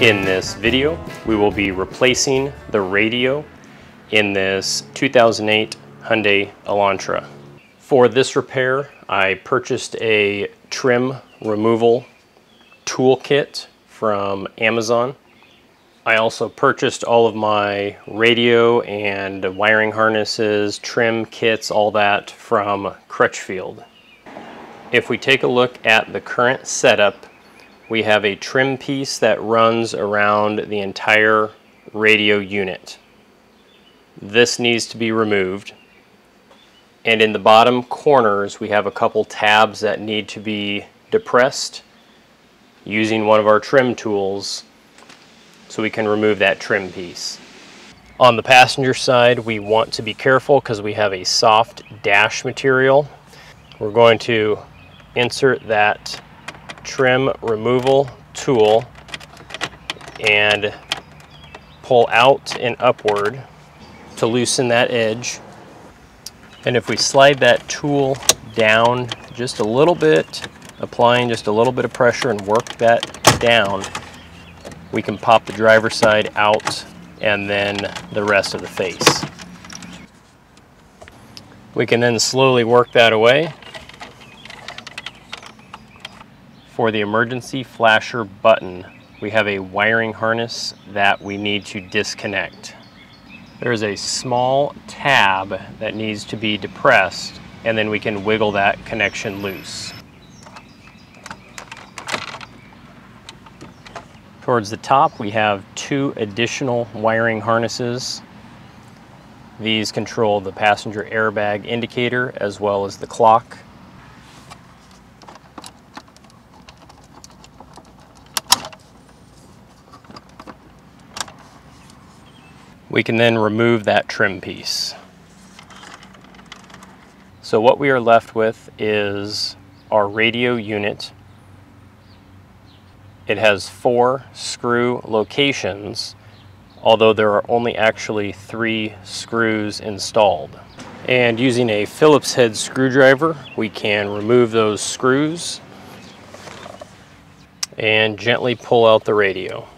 In this video, we will be replacing the radio in this 2008 Hyundai Elantra. For this repair, I purchased a trim removal toolkit from Amazon. I also purchased all of my radio and wiring harnesses, trim kits, all that from Crutchfield. If we take a look at the current setup, we have a trim piece that runs around the entire radio unit. This needs to be removed. And in the bottom corners, we have a couple tabs that need to be depressed using one of our trim tools so we can remove that trim piece. On the passenger side, we want to be careful because we have a soft dash material. We're going to insert that trim removal tool and pull out and upward to loosen that edge. And if we slide that tool down just a little bit, applying just a little bit of pressure and work that down, we can pop the driver side out and then the rest of the face. We can then slowly work that away. For the emergency flasher button, we have a wiring harness that we need to disconnect. There's a small tab that needs to be depressed and then we can wiggle that connection loose. Towards the top we have two additional wiring harnesses. These control the passenger airbag indicator as well as the clock. We can then remove that trim piece. So what we are left with is our radio unit it has four screw locations, although there are only actually three screws installed. And using a Phillips head screwdriver, we can remove those screws and gently pull out the radio.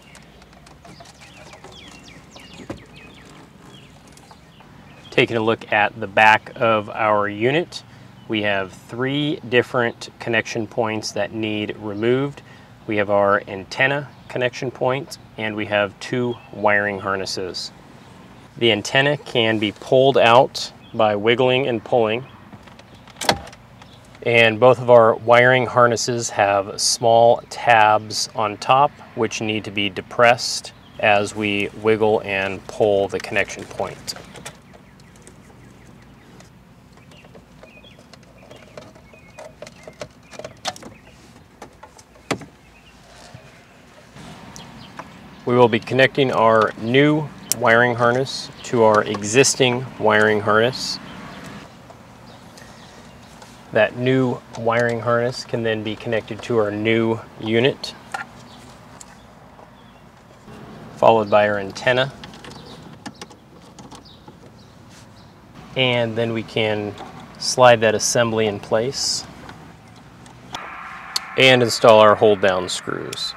Taking a look at the back of our unit, we have three different connection points that need removed we have our antenna connection point and we have two wiring harnesses. The antenna can be pulled out by wiggling and pulling. And both of our wiring harnesses have small tabs on top which need to be depressed as we wiggle and pull the connection point. We will be connecting our new wiring harness to our existing wiring harness. That new wiring harness can then be connected to our new unit, followed by our antenna. And then we can slide that assembly in place and install our hold down screws.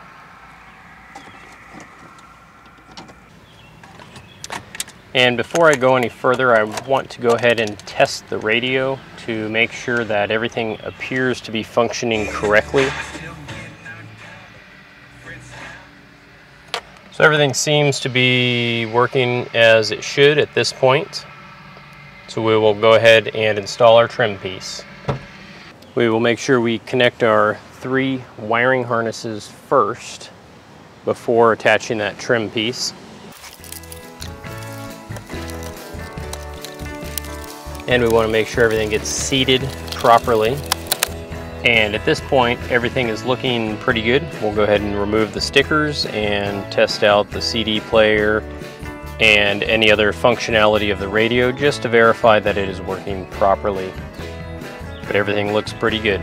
And before I go any further, I want to go ahead and test the radio to make sure that everything appears to be functioning correctly. So everything seems to be working as it should at this point. So we will go ahead and install our trim piece. We will make sure we connect our three wiring harnesses first before attaching that trim piece. And we want to make sure everything gets seated properly. And at this point, everything is looking pretty good. We'll go ahead and remove the stickers and test out the CD player and any other functionality of the radio just to verify that it is working properly. But everything looks pretty good.